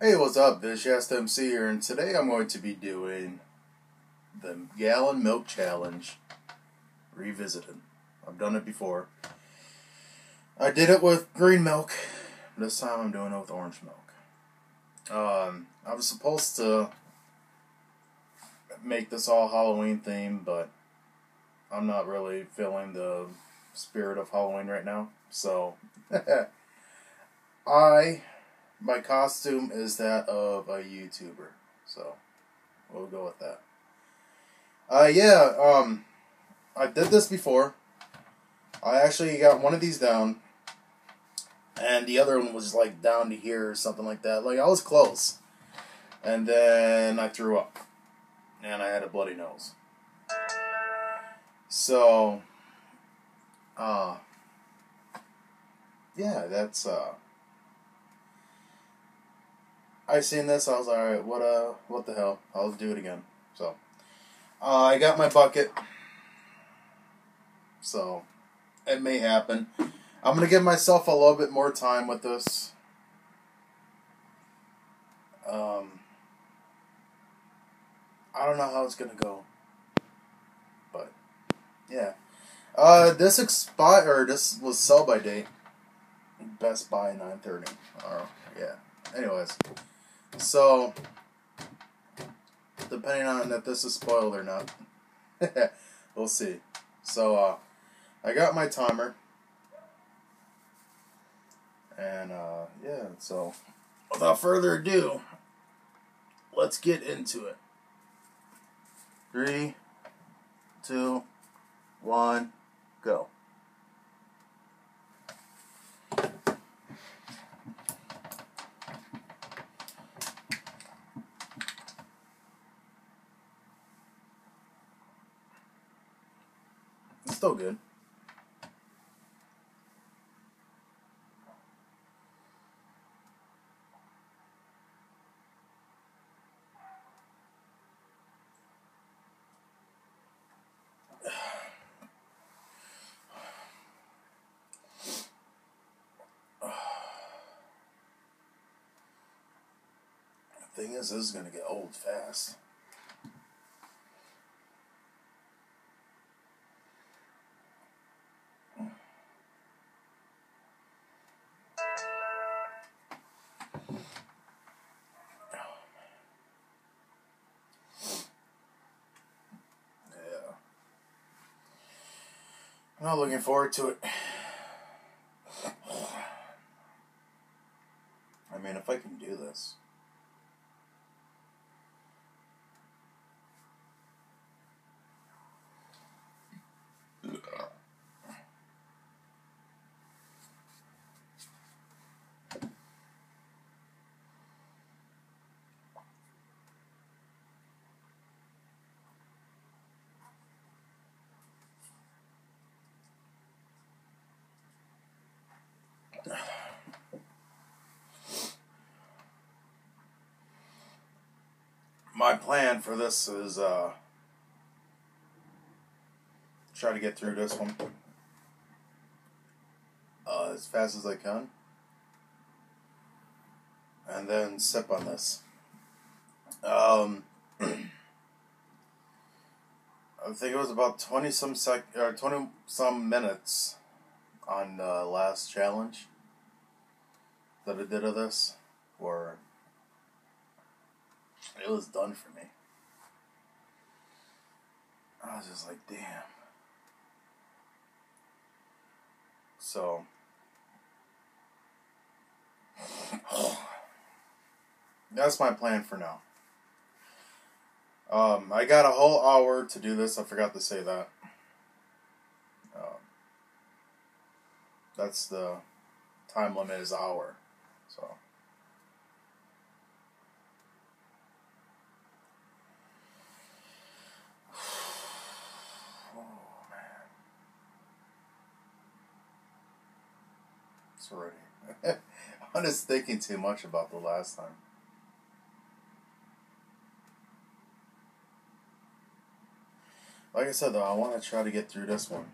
Hey, what's up? Shasta MC here, and today I'm going to be doing the Gallon Milk Challenge revisited. I've done it before. I did it with green milk. This time I'm doing it with orange milk. Um, I was supposed to make this all Halloween theme, but I'm not really feeling the spirit of Halloween right now. So, I my costume is that of a YouTuber, so we'll go with that. Uh, yeah, um, I did this before. I actually got one of these down, and the other one was like down to here or something like that. Like I was close, and then I threw up, and I had a bloody nose. So, uh, yeah, that's uh I seen this. I was like, all right, what uh, what the hell? I'll do it again. So, uh, I got my bucket. So, it may happen. I'm gonna give myself a little bit more time with this. Um, I don't know how it's gonna go, but yeah. Uh, this expired. Or this was sell by date. Best by nine thirty. Or yeah. Anyways. So, depending on if this is spoiled or not, we'll see. So, uh, I got my timer. And, uh, yeah, so, without further ado, let's get into it. Three, two, one, go. Still good. The thing is, this is going to get old fast. I'm not looking forward to it. I mean, if I can do this. my plan for this is uh, try to get through this one uh, as fast as I can, and then sip on this. Um, I think it was about twenty some sec or twenty some minutes on the last challenge that I did of this, or it was done for me. I was just like, damn. So, that's my plan for now. Um, I got a whole hour to do this. I forgot to say that. Um, that's the time limit is hour. already. I'm just thinking too much about the last time. Like I said, though, I want to try to get through this one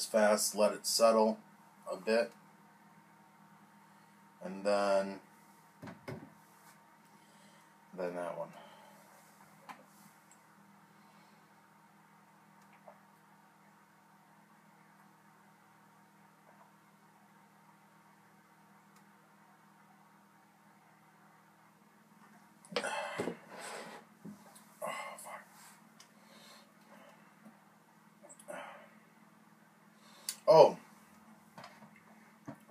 as fast, let it settle a bit, and then then that one. Oh,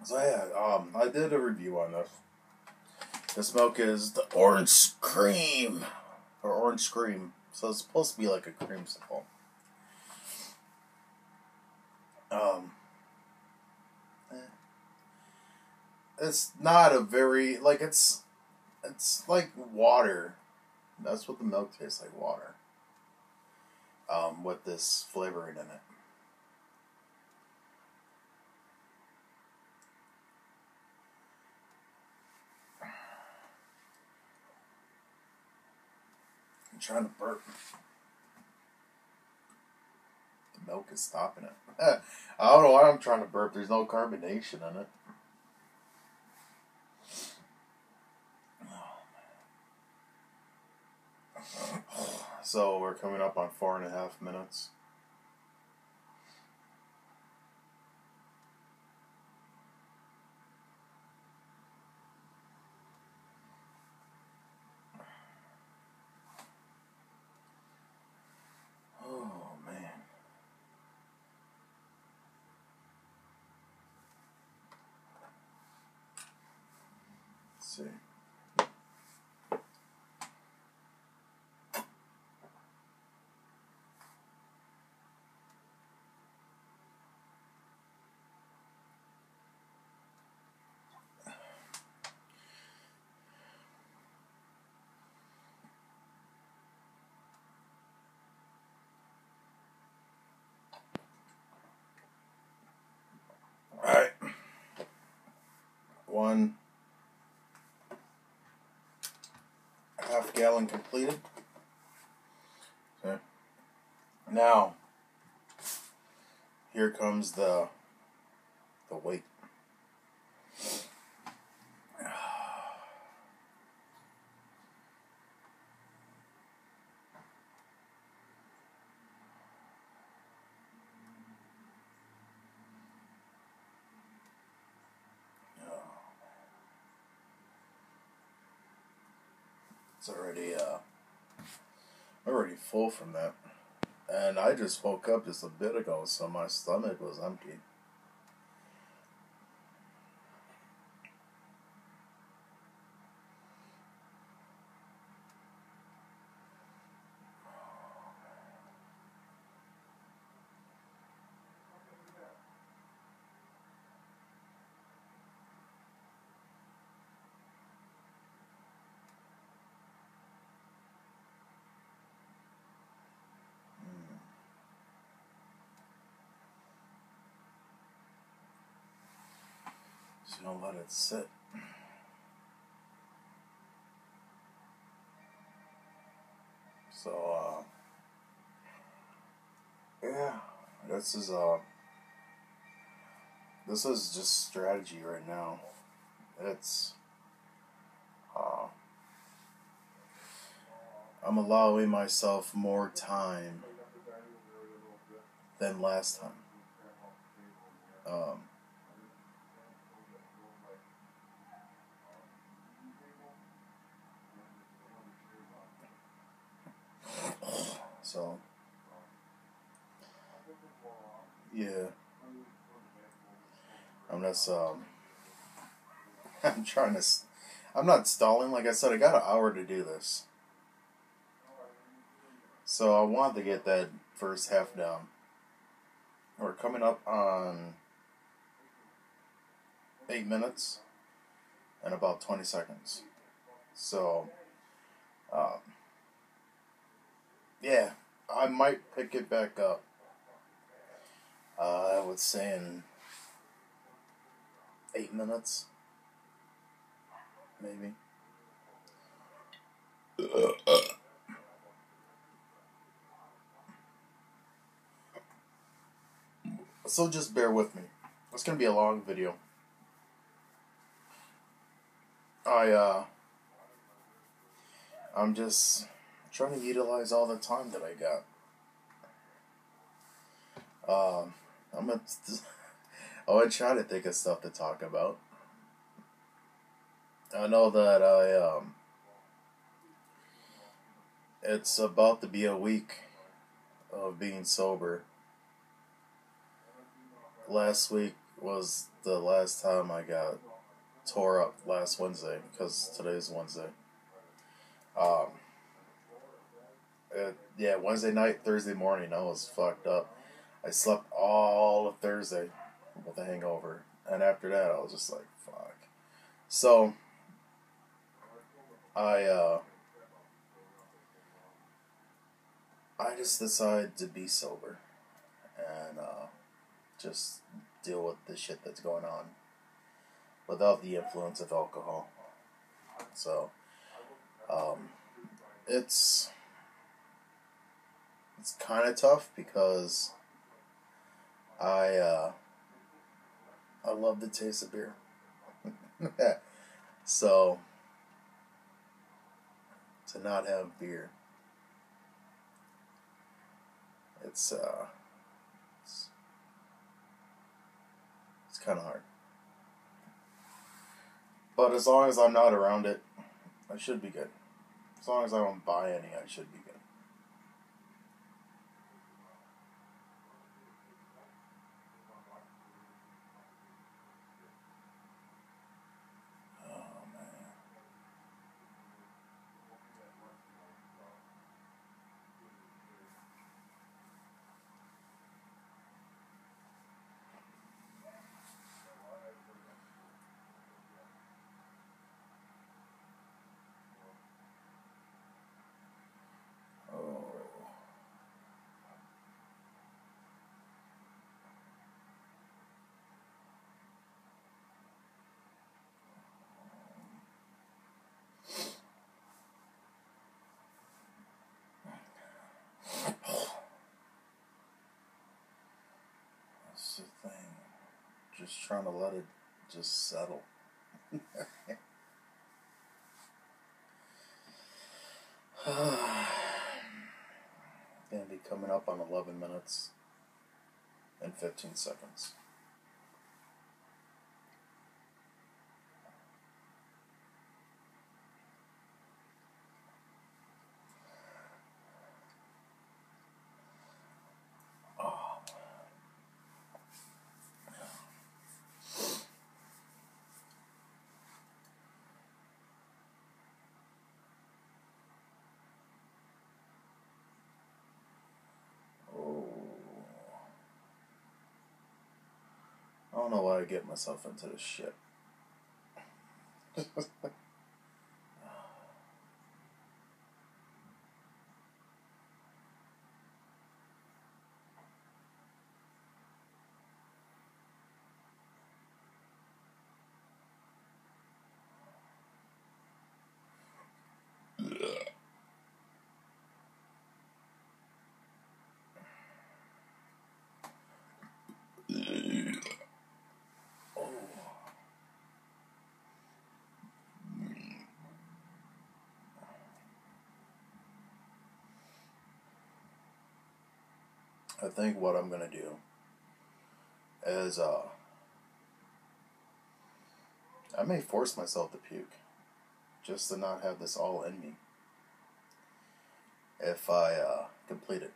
so yeah, um, I did a review on this. The milk is the orange cream or orange cream, so it's supposed to be like a creamsicle. Um, eh. it's not a very like it's it's like water. That's what the milk tastes like, water. Um, with this flavoring in it. I'm trying to burp. The milk is stopping it. I don't know why I'm trying to burp. There's no carbonation in it. So we're coming up on four and a half minutes. Oh man. Let's see. Alright. One half gallon completed. Okay. Now here comes the the weight. It's already uh already full from that. And I just woke up just a bit ago, so my stomach was empty. Gonna let it sit. So, uh, yeah, this is, uh, this is just strategy right now. It's, uh, I'm allowing myself more time than last time. Um, so, yeah. I'm just, um, I'm trying to, I'm not stalling. Like I said, I got an hour to do this. So I wanted to get that first half down. We're coming up on eight minutes and about 20 seconds. So, um, yeah, I might pick it back up. Uh, I would say in eight minutes, maybe. So just bear with me. It's gonna be a long video. I uh I'm just trying to utilize all the time that I got. Um, I'm gonna. I try to think of stuff to talk about. I know that I um. It's about to be a week of being sober. Last week was the last time I got tore up last Wednesday because today's Wednesday. Um, it, yeah, Wednesday night, Thursday morning, I was fucked up. I slept all of Thursday with a hangover, and after that, I was just like, fuck. So, I, uh, I just decided to be sober and, uh, just deal with the shit that's going on without the influence of alcohol. So, um, it's it's kind of tough because I uh, I love the taste of beer. so to not have beer, it's uh, it's, it's kind of hard. But as long as I'm not around it, I should be good. As long as I don't buy any, I should be good. Oh man. Oh. That's the thing. Just trying to let it just settle. Gonna be coming up on 11 minutes and 15 seconds. I don't know why I get myself into this shit. I think what I'm gonna do is uh I may force myself to puke just to not have this all in me if I uh complete it.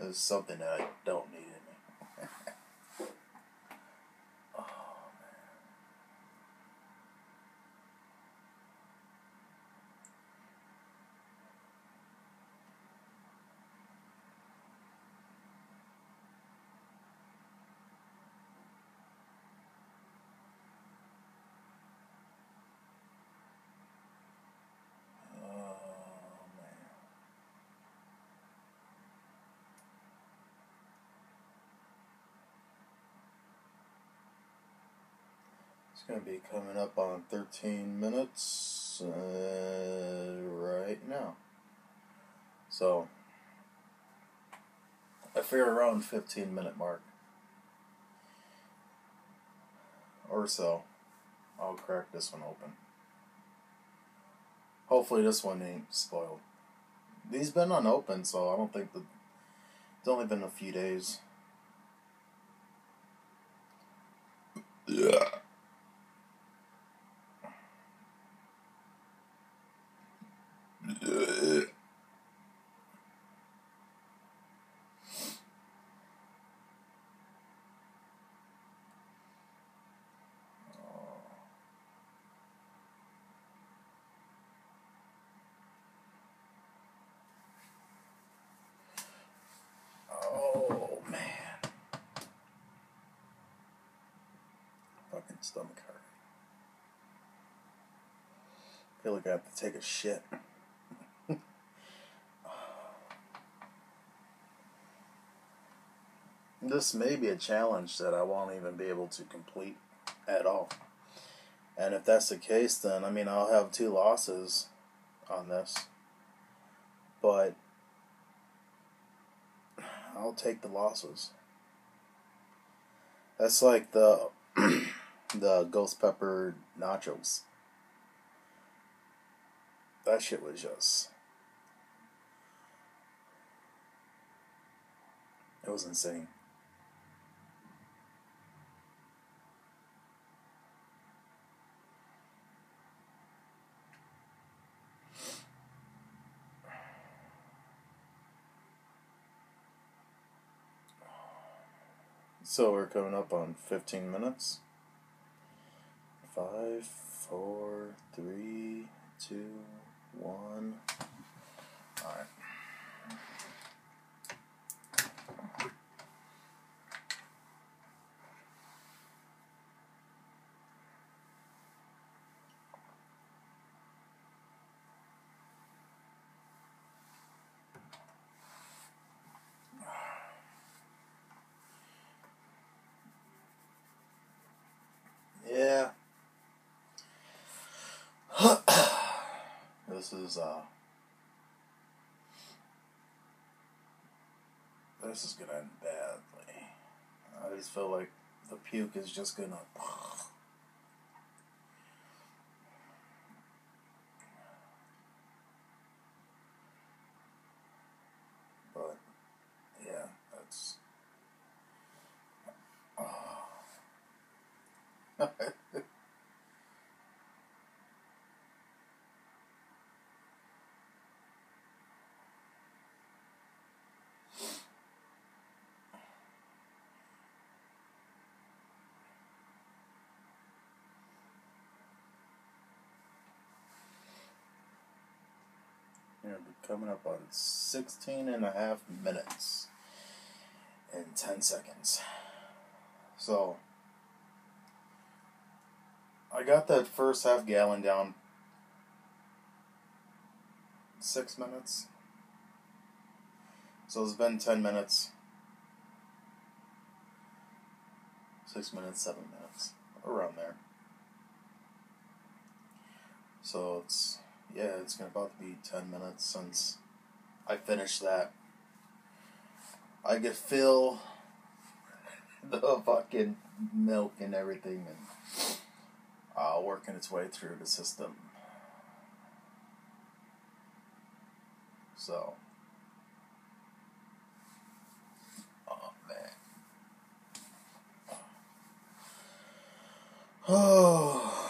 It's something that I don't need in me. oh man. Oh man. It's gonna be coming up on 13 minutes uh, right now. So I figure around 15 minute mark. or so, I'll crack this one open. Hopefully, this one ain't spoiled. These been unopened, so I don't think the. It's only been a few days. Yeah. Oh man. Fucking Oh, stomach hurt. feel like I have to take a shit. This may be a challenge that I won't even be able to complete at all. And if that's the case, then I mean, I'll have two losses on this. But I'll take the losses. That's like the the ghost pepper nachos. That shit was just it was insane. So we're coming up on 15 minutes. Five, four, three, two, one. Alright. Yeah. This is uh this is gonna end badly. I just feel like the puke is just gonna but yeah, that's We're gonna be coming up on 16 and a half minutes in 10 seconds. So, I got that first half gallon down six minutes. So it's been 10 minutes. Six minutes, seven minutes. Around there. So it's, yeah, it's gonna about to be 10 minutes since I finished that. I could feel the fucking milk and everything and uh, working its way through the system. So, oh man. Oh.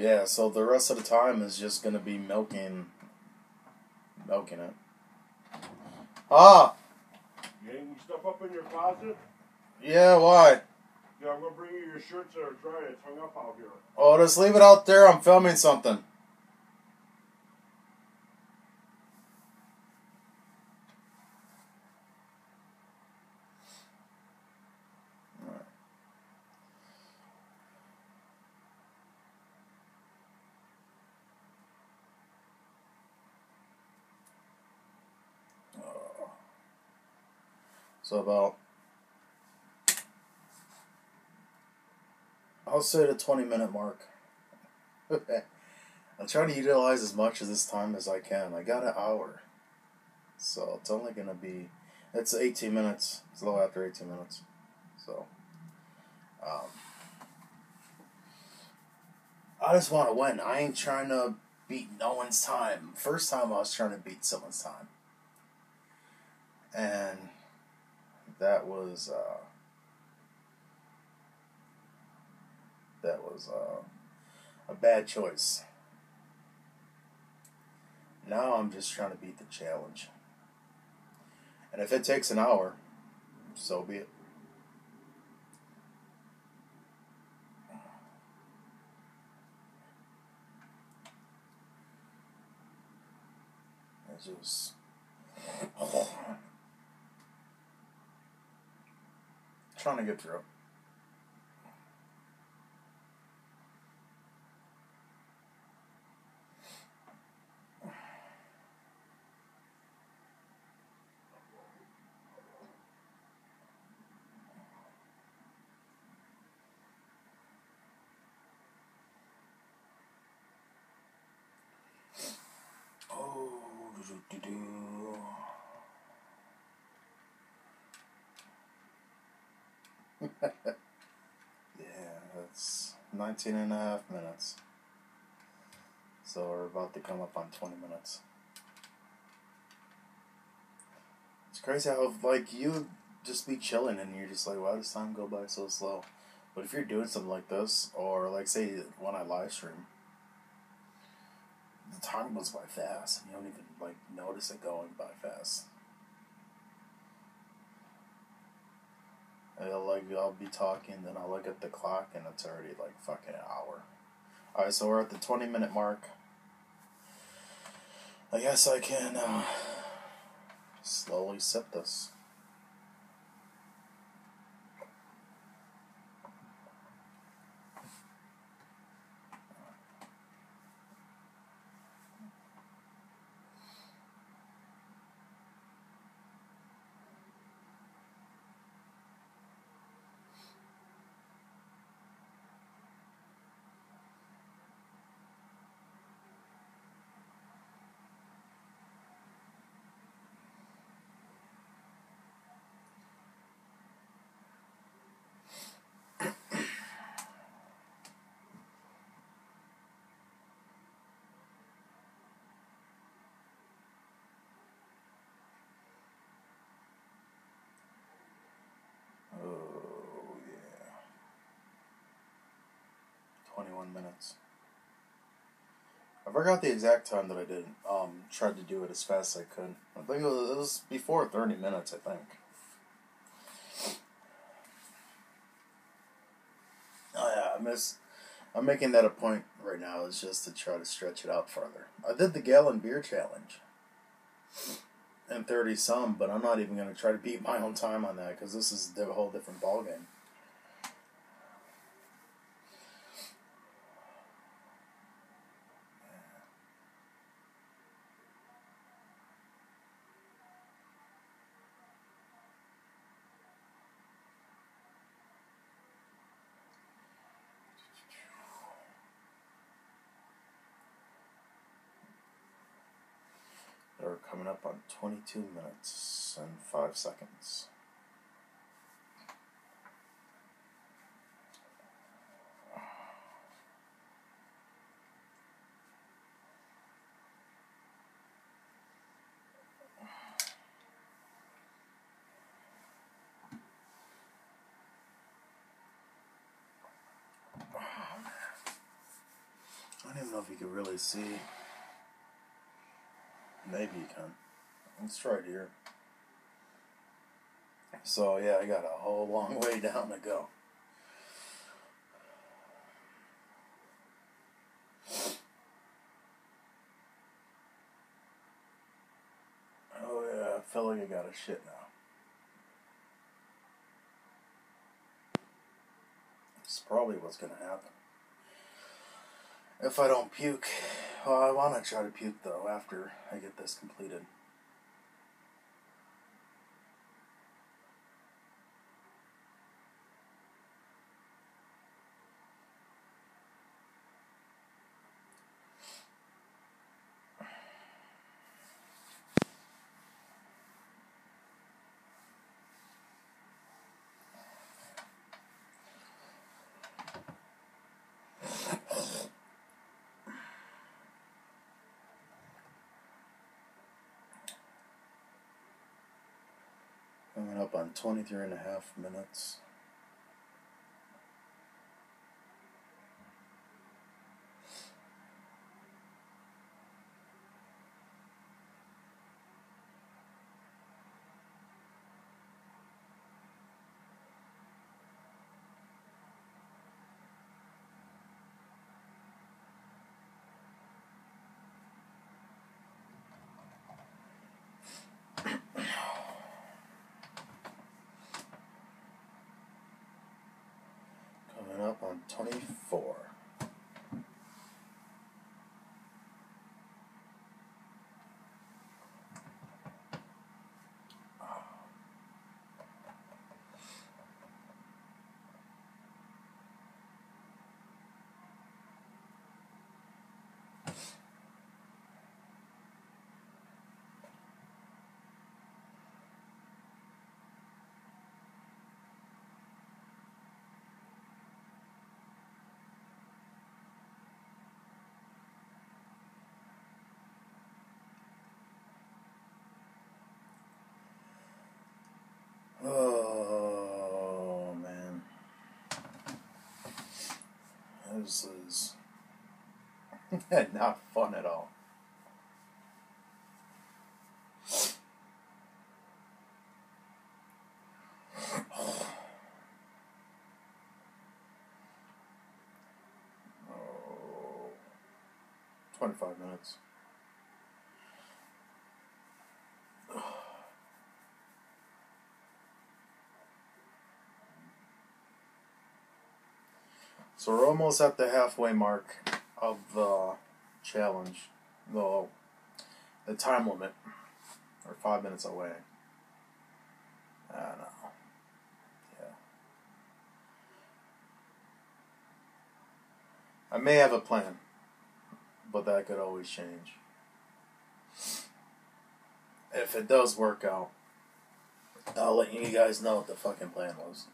Yeah, so the rest of the time is just gonna be milking, milking it. Ah, You hanging stuff up in your closet? yeah, why? Yeah, I'm gonna bring you your shirts that are dry. It's hung up out here. Oh, just leave it out there. I'm filming something. Alright. Oh. So about I'll say the 20 minute mark. I'm trying to utilize as much of this time as I can. I got an hour. So it's only gonna be it's 18 minutes. It's a little after 18 minutes. So um, I just want to win. I ain't trying to beat no one's time. First time I was trying to beat someone's time, and that was uh, that was uh, a bad choice. Now I'm just trying to beat the challenge. And if it takes an hour, so be it. Just. Trying to get through. Oh, do-do-do-do. yeah, that's 19 and a half minutes. So we're about to come up on 20 minutes. It's crazy how, like, you just be chilling and you're just like, why does time go by so slow? But if you're doing something like this, or like, say, when I live stream, the time goes by fast, and you don't even like notice it going by fast. I'll like I'll be talking, then I'll look at the clock, and it's already like fucking an hour. All right, so we're at the twenty minute mark. I guess I can uh, slowly sip this. 21 minutes. I forgot the exact time that I did. Um, tried to do it as fast as I could. I think it was, it was before 30 minutes. I think. Oh yeah, I miss. I'm making that a point right now. Is just to try to stretch it out farther. I did the gallon beer challenge. And 30 some, but I'm not even going to try to beat my own time on that because this is a whole different ballgame. 22 minutes and 5 seconds. I don't even know if you can really see. Maybe you can. Let's try it here. So yeah, I got a whole long way down to go. Oh yeah, I feel like I got a shit now. Is probably what's gonna happen. If I don't puke, well, I want to try to puke though after I get this completed. up on 23 and a half minutes. Coming up on 24. Oh man. This is not fun at all. Oh, 25 minutes. So we're almost at the halfway mark of the challenge. The the time limit. We're five minutes away. I don't know. Yeah. I may have a plan, but that could always change. If it does work out, I'll let you guys know what the fucking plan was.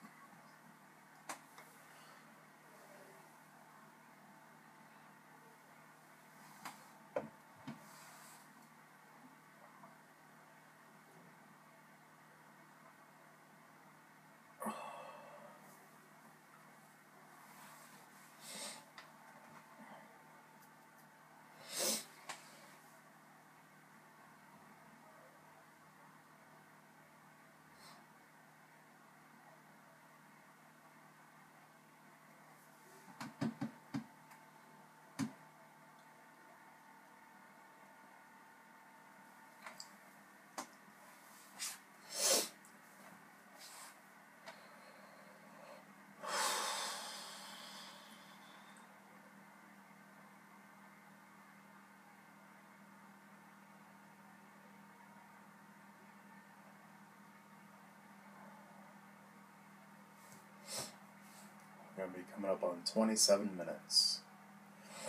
We're gonna be coming up on 27 minutes.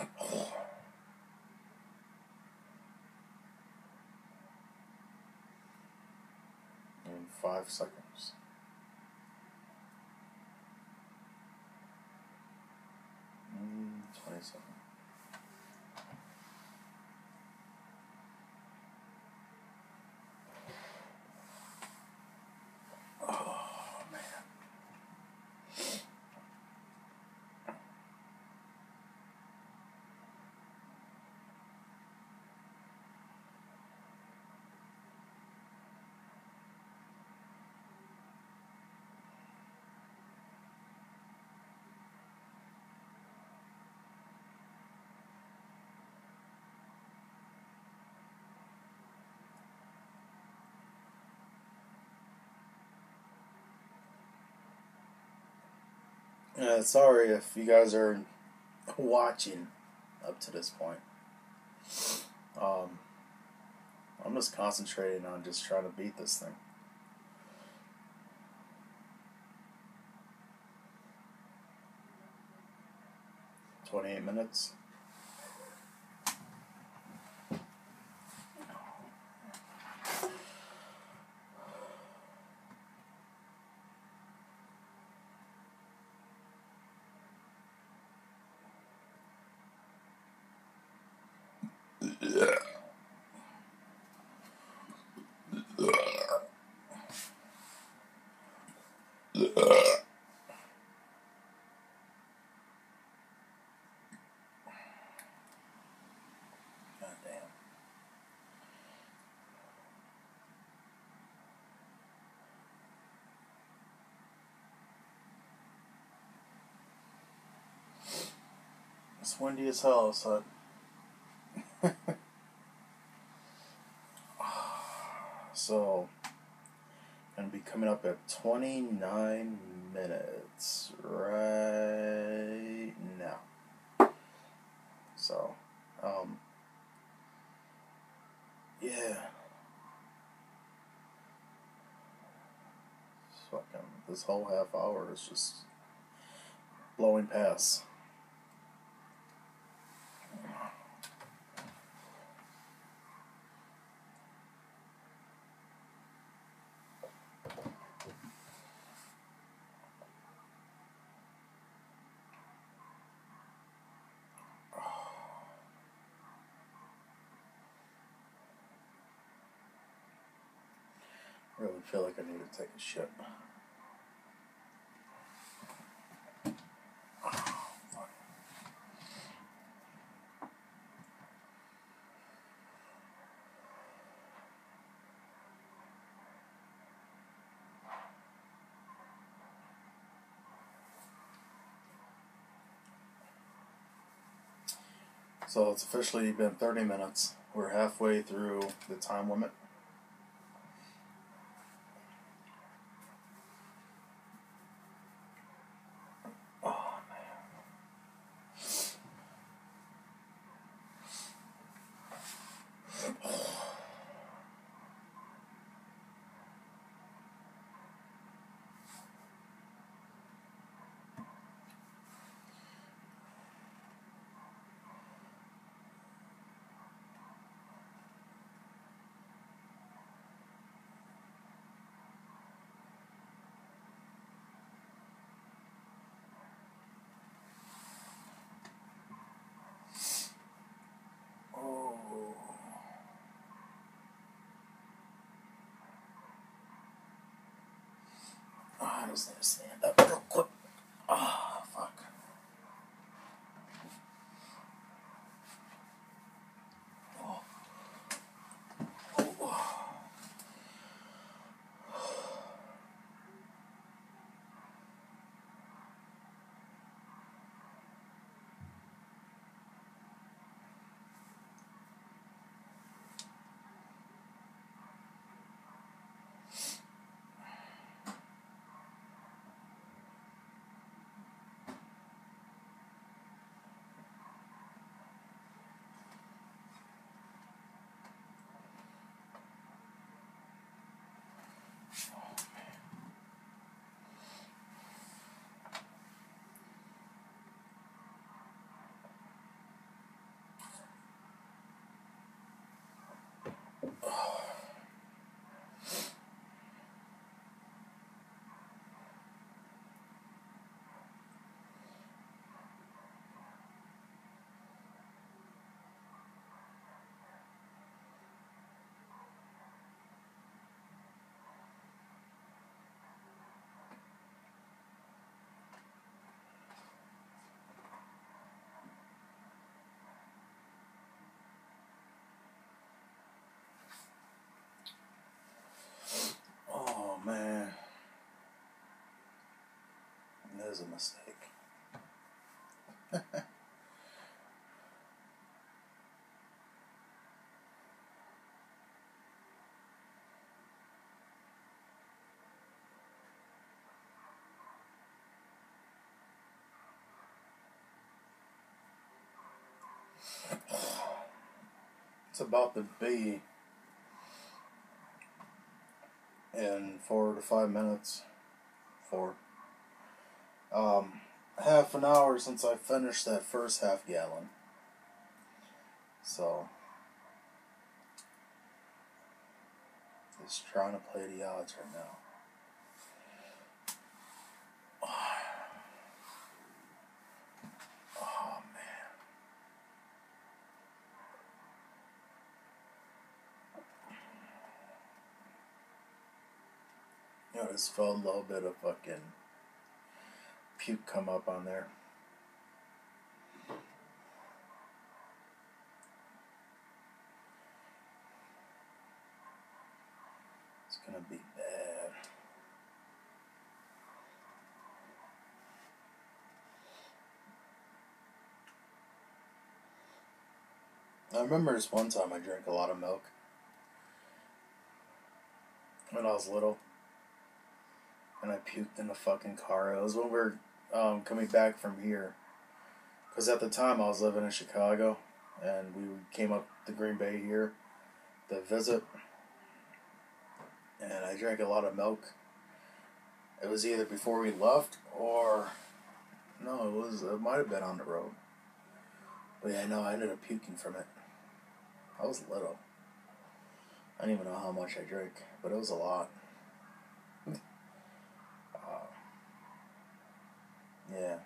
In five seconds. Mm, 27. Oh, man. Yeah, sorry if you guys are watching up to this point. Um, I'm just concentrating on just trying to beat this thing. Twenty-eight minutes. It's windy as hell outside. so, gonna be coming up at 29 minutes right now. So, um, yeah. Fucking, this whole half hour is just blowing past. I feel like I need to take a shit. So it's officially been 30 minutes. We're halfway through the time limit. Oh, man. Oh. Oh, I just need to stand up real quick. Oh, fuck. Oh. Oh. Oh man. There's a mistake. It's about to be in four to five minutes. Four. Um, half an hour since I finished that first half gallon. So, just trying to play the odds right now. Oh I just felt a little bit of fucking puke come up on there. It's gonna be bad. I remember this one time I drank a lot of milk when I was little, and I puked in the fucking car. It was when we were um, coming back from here, because at the time I was living in Chicago, and we came up to Green Bay here to visit, and I drank a lot of milk. It was either before we left or no, it was it might have been on the road. But yeah, no, I ended up puking from it. I was little. I don't even know how much I drank, but it was a lot. Yeah.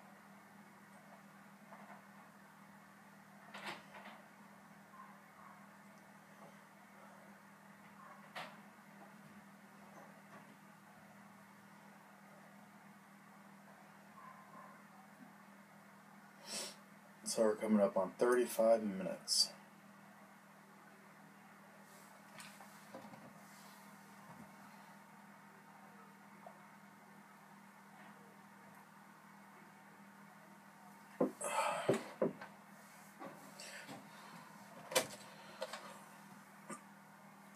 So we're coming up on 35 minutes.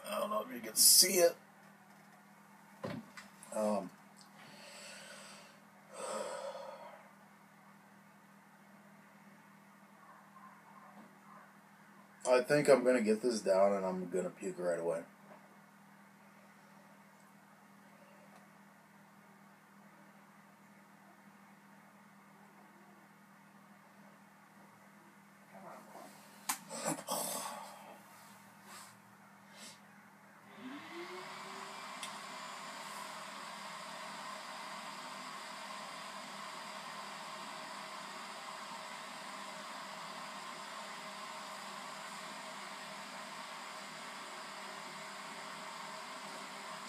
I don't know if you can see it. Um, I think I'm gonna get this down and I'm gonna puke right away.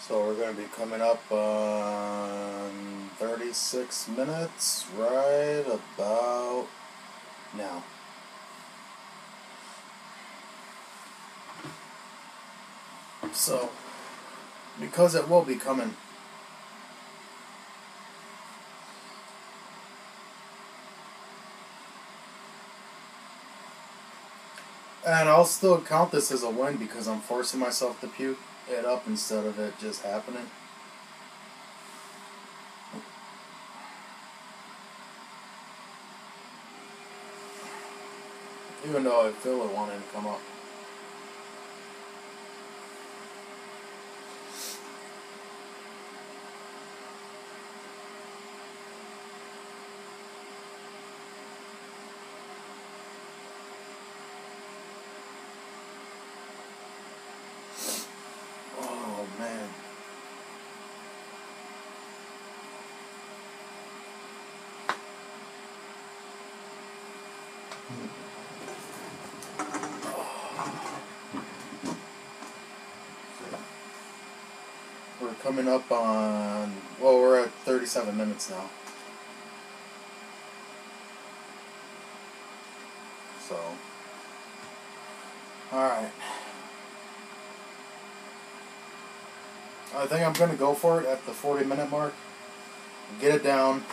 So we're going to be coming up on 36 minutes right about now. So, because it will be coming. And I'll still count this as a win because I'm forcing myself to puke it up instead of it just happening. Even though I feel it wanting to come up. Oh man. We're coming up on well, we're at 37 minutes now. So, all right. I think I'm going to go for it at the 40 minute mark. Get it down.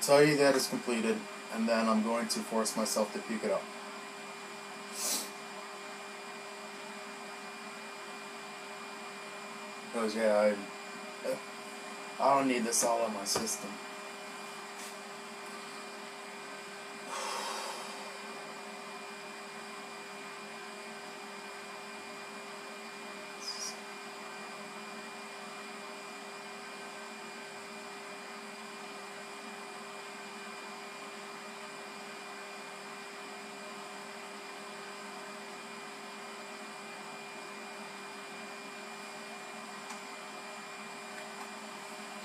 Tell you that it's completed. And then I'm going to force myself to puke it up. Yeah, I, I don't need this all in my system.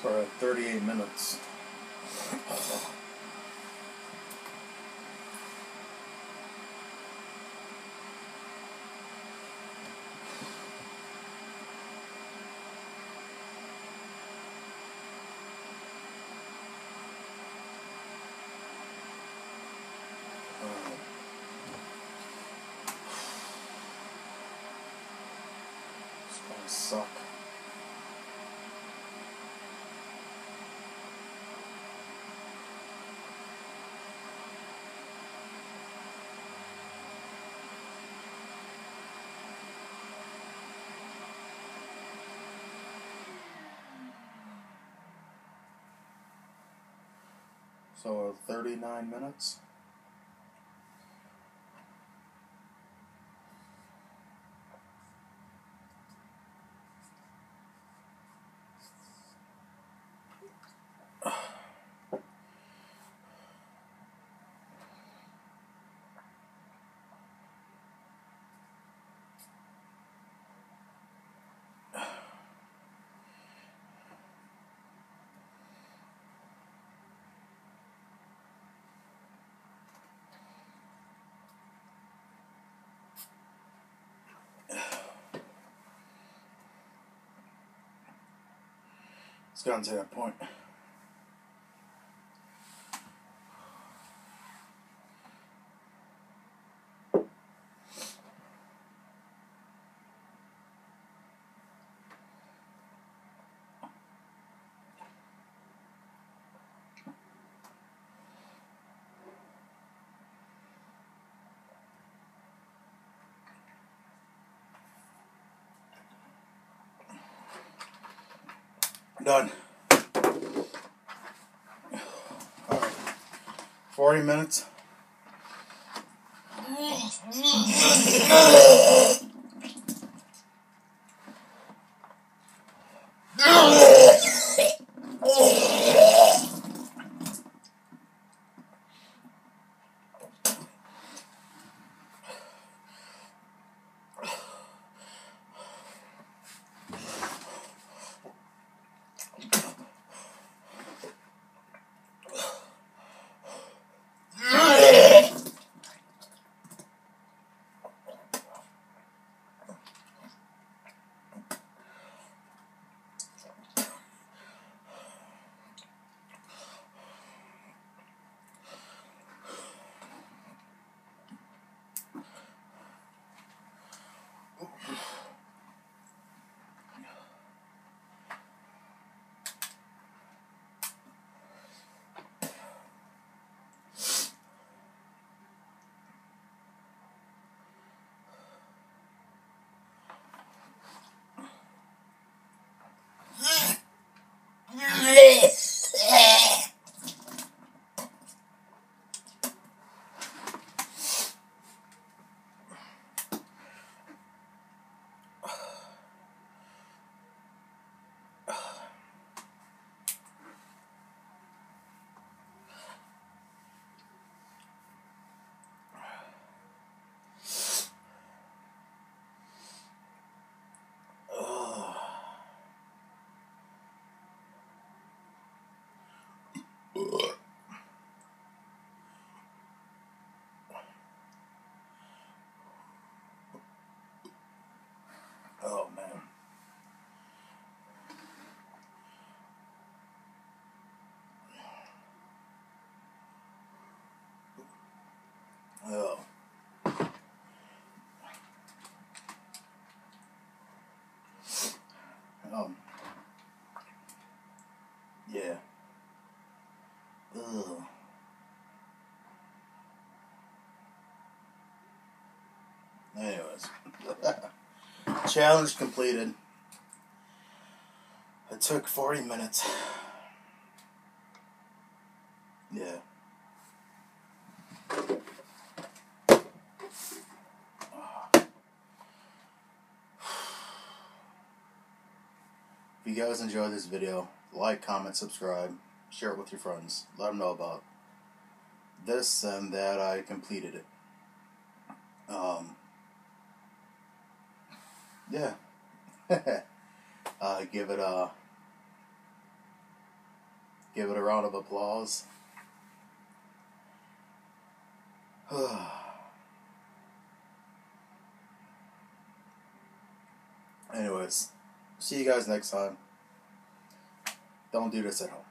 So 38 minutes. Alright. It's gonna suck. So 39 minutes. It's gotten to that point. Done. Alright. 40 minutes. Challenge completed. It took 40 minutes. Yeah. If you guys enjoyed this video, like, comment, subscribe, share it with your friends. Let them know about this and that I completed it. Um, yeah. uh, give it a give it a round of applause. Anyways, see you guys next time. Don't do this at home.